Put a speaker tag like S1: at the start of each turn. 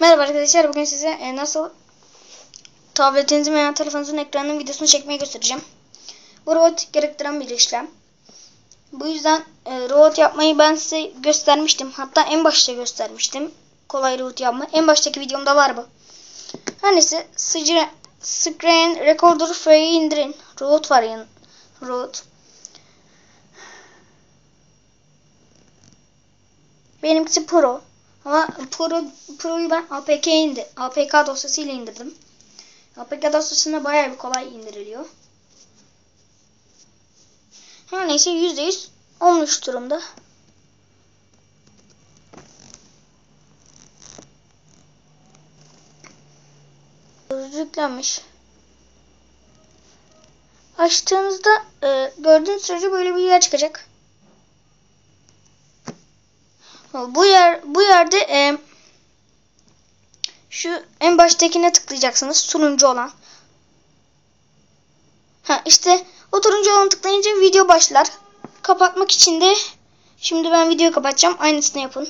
S1: Merhaba arkadaşlar bugün size e, nasıl tabletinizin veya telefonunuzun ekranının videosunu çekmeyi göstereceğim. Bu robot gerektiren bir işlem. Bu yüzden e, robot yapmayı ben size göstermiştim. Hatta en başta göstermiştim. Kolay robot yapma. En baştaki videomda var bu. Sıcı, Screen Recorder Free'yi indirin. Robot var yan. Robot. Benimkisi Pro. Ama Pro, Pro'yu ben APK indir, APK dosyasıyla indirdim. APK dosyasında bayağı bir kolay indiriliyor. Her neyse %100 olmuş durumda. Yüklenmiş. Açtığınızda e, gördüğünüz sürece böyle bir yer çıkacak. Bu yer bu yerde e, şu en baştakine tıklayacaksınız. Sunucu olan. Ha işte o turuncu olan tıklayınca video başlar. Kapatmak için de şimdi ben videoyu kapatacağım. Aynısını yapın.